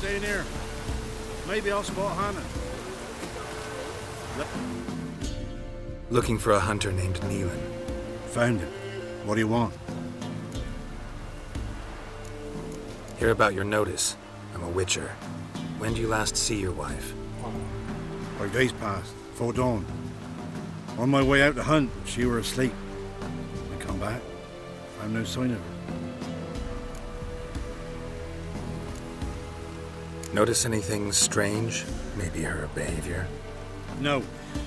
staying here. Maybe I'll spot Hanna. Looking for a hunter named Niellen. Found him. What do you want? Hear about your notice. I'm a witcher. When do you last see your wife? Five days passed, before dawn. On my way out to hunt, she were asleep. I come back, found no sign of her. Notice anything strange? Maybe her behavior? No,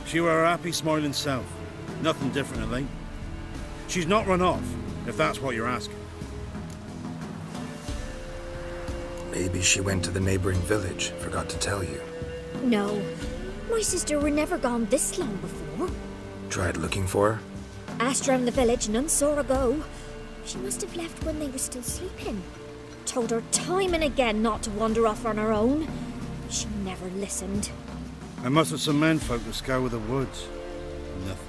she were her happy, smiling self. Nothing different, I think. She's not run off, if that's what you're asking. Maybe she went to the neighboring village, forgot to tell you. No. My sister were never gone this long before. Tried looking for her? Asked round the village, none saw her go. She must have left when they were still sleeping. Told her time and again not to wander off on her own. She never listened. I must have some men folk to scour the woods. Nothing.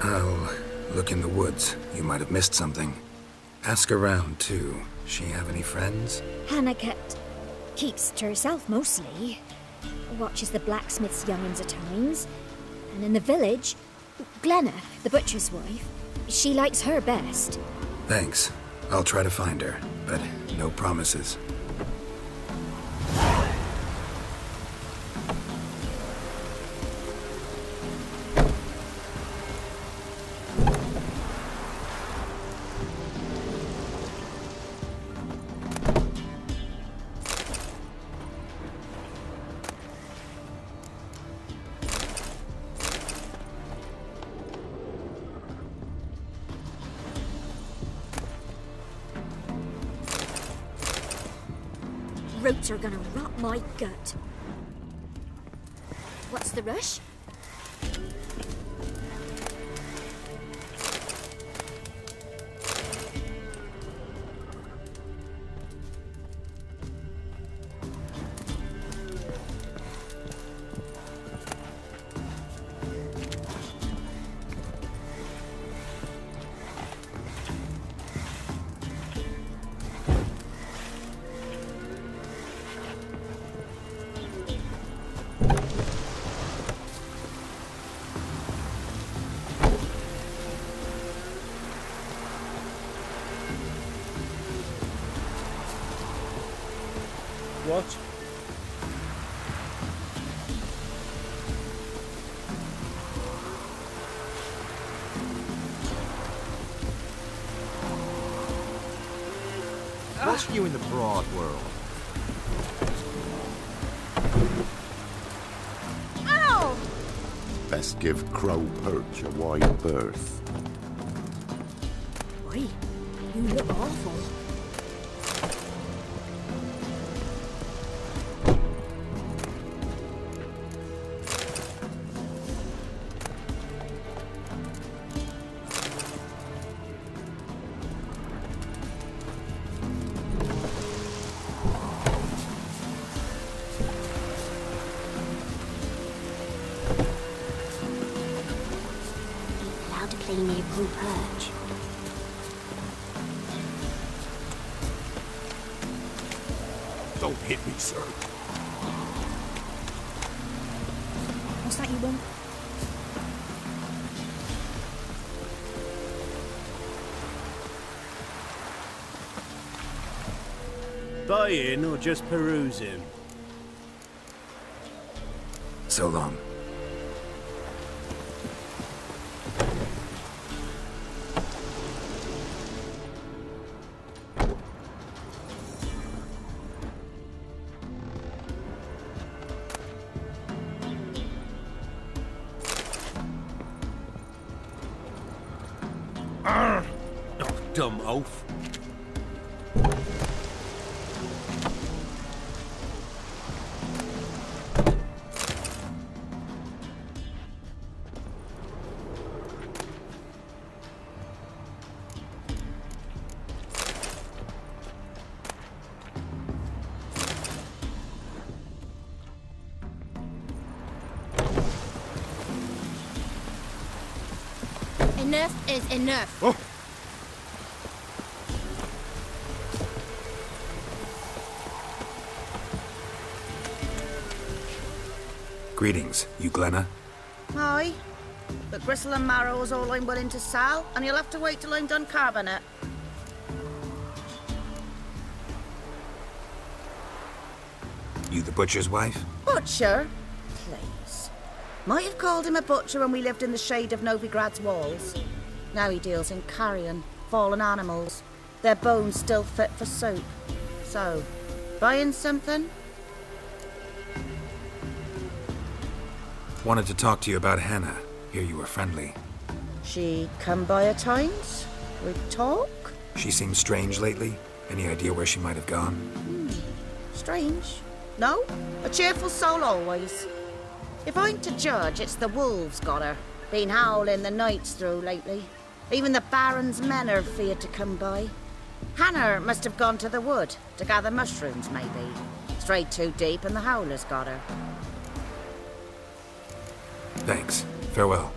I'll look in the woods. You might have missed something. Ask around, too. She have any friends? Hanna kept... keeps to herself mostly. Watches the blacksmith's young'uns at times. And in the village, Glenna, the butcher's wife, she likes her best. Thanks. I'll try to find her, but no promises. Roots are gonna rot my gut. What's the rush? What? What's you in the broad world? Ow! Best give Crow Perch a wide berth. Wait, you look awful. Allowed to play Blue Perch. Don't hit me, sir. What's that you want? Buying or just perusing? So long. Dumb oaf. Enough is enough. Oh. Greetings. You Glenna? Aye. But gristle and marrow is all I'm willing to sell, and you'll have to wait till I'm done carving it. You the butcher's wife? Butcher? Please. Might have called him a butcher when we lived in the shade of Novigrad's walls. Now he deals in carrion, fallen animals. Their bones still fit for soup. So, buying something? Wanted to talk to you about Hanna. Hear you were friendly. She come by at times? We talk? She seems strange lately. Any idea where she might have gone? Hmm, strange. No? A cheerful soul always. If I'm to judge, it's the wolves got her. Been howling the nights through lately. Even the Baron's men are feared to come by. Hanna must have gone to the wood to gather mushrooms, maybe. Strayed too deep and the howlers got her. Thanks. Farewell.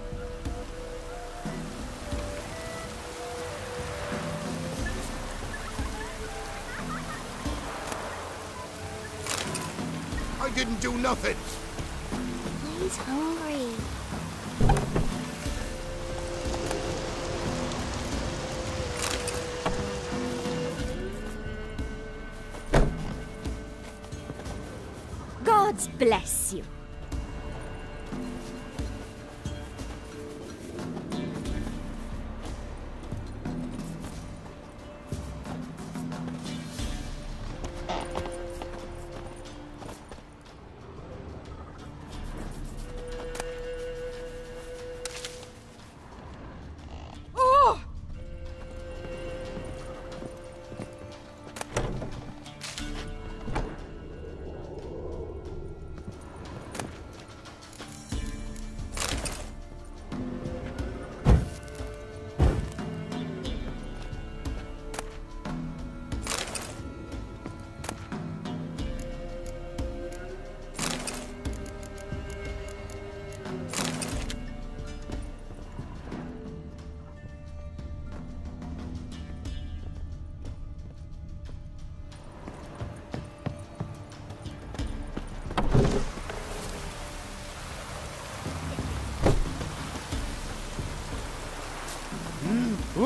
I didn't do nothing. He's hungry. God's bless you.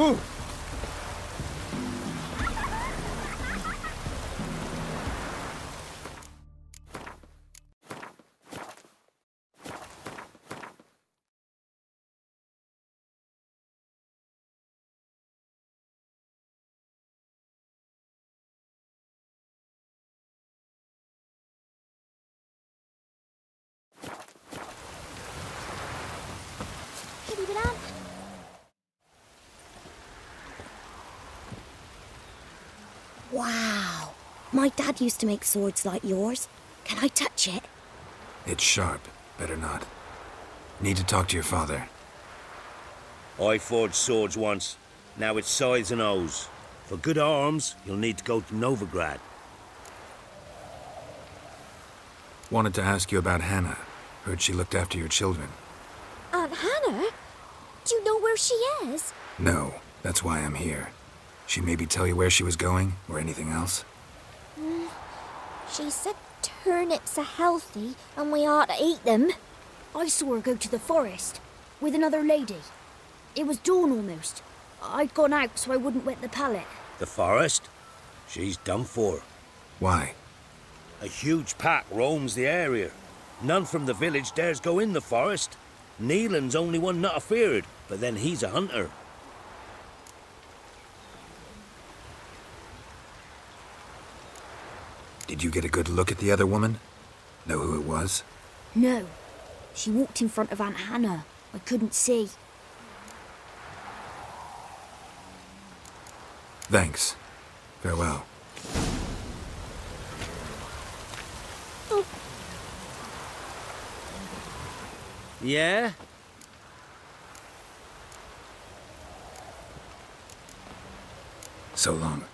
Ooh! Wow. My dad used to make swords like yours. Can I touch it? It's sharp. Better not. Need to talk to your father. I forged swords once. Now it's scythes and O's. For good arms, you'll need to go to Novigrad. Wanted to ask you about Hanna. Heard she looked after your children. Aunt Hanna? Do you know where she is? No, that's why I'm here. She maybe tell you where she was going, or anything else? Mm, she said turnips are healthy and we ought to eat them. I saw her go to the forest with another lady. It was dawn almost. I'd gone out so I wouldn't wet the pallet. The forest? She's done for. Why? A huge pack roams the area. None from the village dares go in the forest. Niellen's only one not afeared, but then he's a hunter. Did you get a good look at the other woman? Know who it was? No. She walked in front of Aunt Hanna. I couldn't see. Thanks. Farewell. Yeah? So long.